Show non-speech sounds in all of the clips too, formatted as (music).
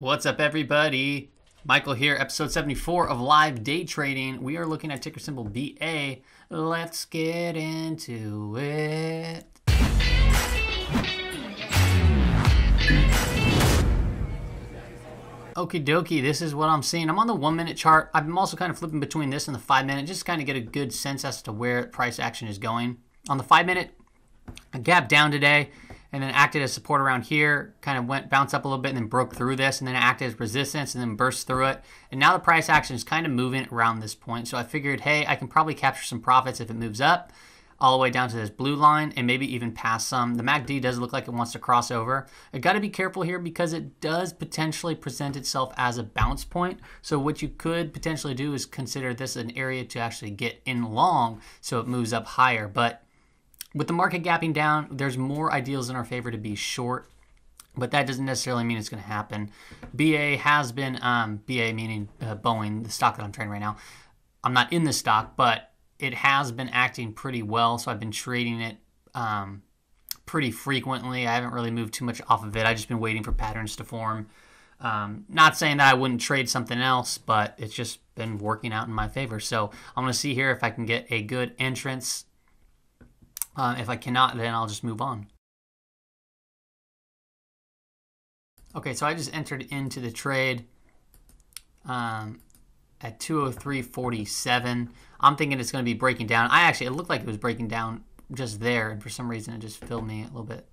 What's up, everybody? Michael here, episode 74 of Live Day Trading. We are looking at ticker symbol BA. Let's get into it. Okie dokie, this is what I'm seeing. I'm on the one minute chart. I'm also kind of flipping between this and the five minute, just kind of get a good sense as to where price action is going. On the five minute, a gap down today and then acted as support around here, kind of went, bounced up a little bit and then broke through this, and then acted as resistance and then burst through it. And now the price action is kind of moving around this point. So I figured, hey, I can probably capture some profits if it moves up all the way down to this blue line and maybe even past some. The MACD does look like it wants to cross over. I got to be careful here because it does potentially present itself as a bounce point. So what you could potentially do is consider this an area to actually get in long so it moves up higher. But with the market gapping down, there's more ideals in our favor to be short, but that doesn't necessarily mean it's going to happen. BA has been, um, BA meaning uh, Boeing, the stock that I'm trading right now. I'm not in the stock, but it has been acting pretty well, so I've been trading it um, pretty frequently. I haven't really moved too much off of it. I've just been waiting for patterns to form. Um, not saying that I wouldn't trade something else, but it's just been working out in my favor. So I'm going to see here if I can get a good entrance uh, if I cannot, then I'll just move on. Okay, so I just entered into the trade um, at 203.47. I'm thinking it's going to be breaking down. I actually, it looked like it was breaking down just there, and for some reason it just filled me a little bit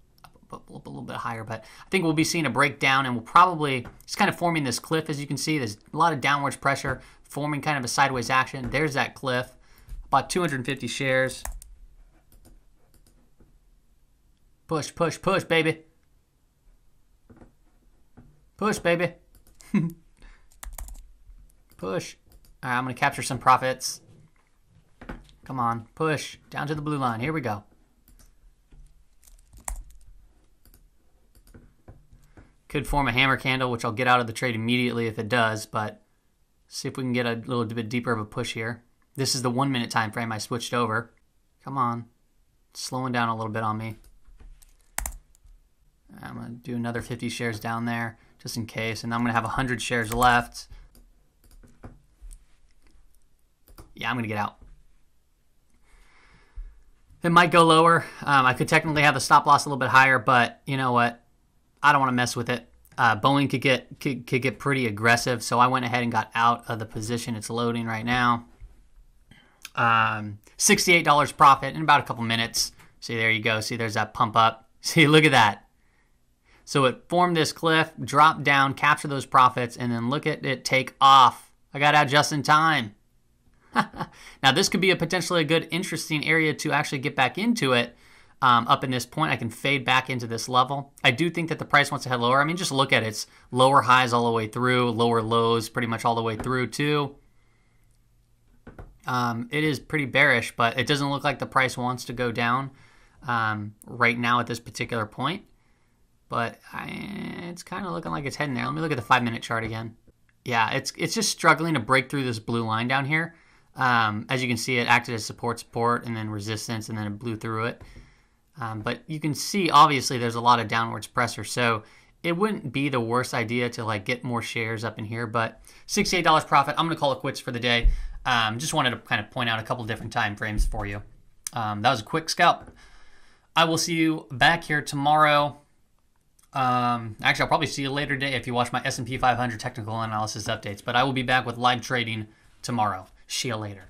a little bit higher, but I think we'll be seeing a breakdown and we'll probably just kind of forming this cliff. As you can see, there's a lot of downwards pressure forming kind of a sideways action. There's that cliff, about 250 shares. Push, push, push, baby. Push, baby. (laughs) push. All right, I'm going to capture some profits. Come on, push. Down to the blue line. Here we go. Could form a hammer candle, which I'll get out of the trade immediately if it does, but see if we can get a little bit deeper of a push here. This is the one minute time frame I switched over. Come on. slowing down a little bit on me. I'm going to do another 50 shares down there just in case. And I'm going to have 100 shares left. Yeah, I'm going to get out. It might go lower. Um, I could technically have the stop loss a little bit higher, but you know what? I don't want to mess with it. Uh, Boeing could get could, could get pretty aggressive, so I went ahead and got out of the position. It's loading right now. Um, $68 profit in about a couple minutes. See, there you go. See, there's that pump up. (laughs) See, look at that. So it formed this cliff, dropped down, capture those profits, and then look at it take off. I got out just in time. (laughs) now this could be a potentially a good, interesting area to actually get back into it. Um, up in this point, I can fade back into this level. I do think that the price wants to head lower. I mean, just look at it. It's lower highs all the way through, lower lows pretty much all the way through too. Um, it is pretty bearish, but it doesn't look like the price wants to go down um, right now at this particular point but I, it's kind of looking like it's heading there. Let me look at the five minute chart again. Yeah, it's it's just struggling to break through this blue line down here. Um, as you can see, it acted as support, support, and then resistance, and then it blew through it. Um, but you can see, obviously, there's a lot of downwards pressure. So it wouldn't be the worst idea to like get more shares up in here. But $68 profit. I'm to call it quits for the day. Um, just wanted to kind of point out a couple different time frames for you. Um, that was a quick scalp. I will see you back here tomorrow um, actually, I'll probably see you later today if you watch my S&P 500 technical analysis updates. But I will be back with live trading tomorrow. See you later.